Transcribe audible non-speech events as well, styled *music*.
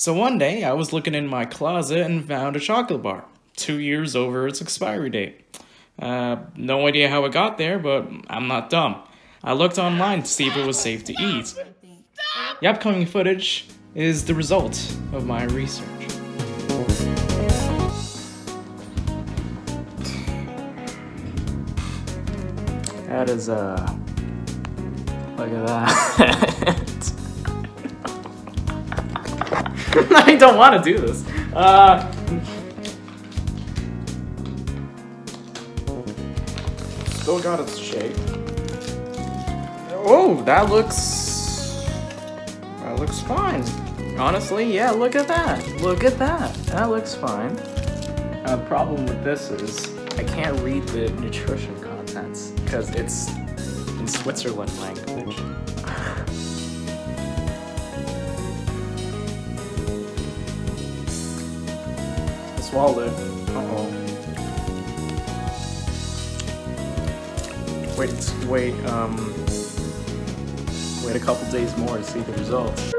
So one day, I was looking in my closet and found a chocolate bar, two years over its expiry date. Uh, no idea how it got there, but I'm not dumb. I looked online to see if it was safe to eat. The upcoming footage is the result of my research. That is, uh, look at that. *laughs* *laughs* I don't want to do this. Uh, still got its shape. Oh, that looks. That looks fine. Honestly, yeah, look at that. Look at that. That looks fine. Uh, the problem with this is I can't read the nutrition contents because it's in Switzerland language. *laughs* It. Uh-oh. Wait, wait, um, wait a couple days more to see the results.